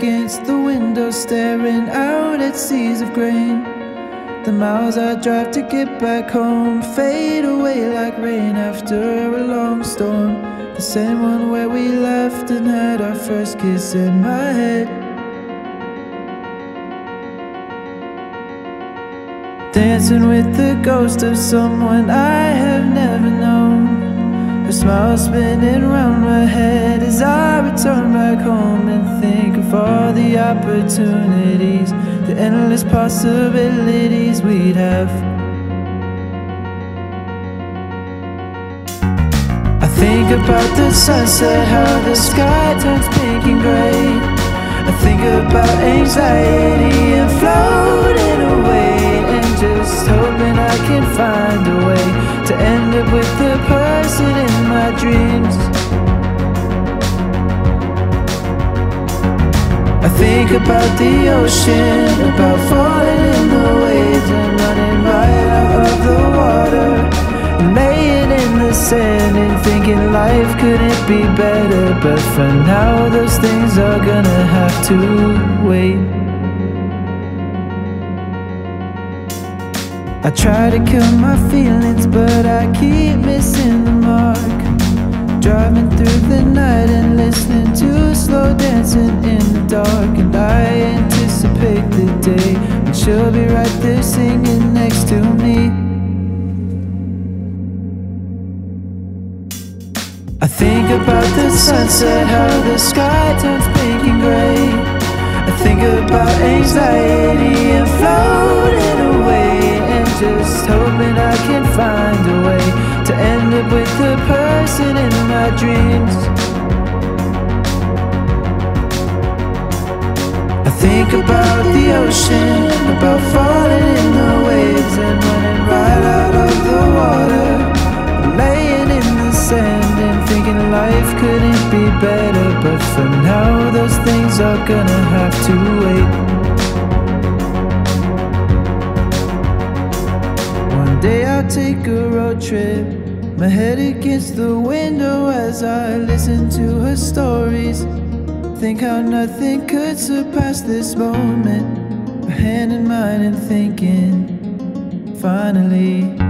against the window, staring out at seas of grain. The miles I drive to get back home fade away like rain after a long storm. The same one where we left and had our first kiss in my head. Dancing with the ghost of someone I have never known. Her smile spinning round my head as I return back home and think of all the opportunities, the endless possibilities we'd have. I think about the sunset, how the sky turns pink and gray. I think about anxiety and floating I think about the ocean, about falling in the waves and running right out of the water. And laying in the sand and thinking life couldn't be better. But for now, those things are gonna have to wait. I try to kill my feelings, but I keep I think about the sunset, how the sky turns pink and gray. I think about anxiety and floating away and just hoping I can find a way to end up with the person in my dreams. I think about the ocean, couldn't be better, but for now, those things are gonna have to wait. One day I'll take a road trip. My head against the window as I listen to her stories. Think how nothing could surpass this moment. A hand in mine and thinking Finally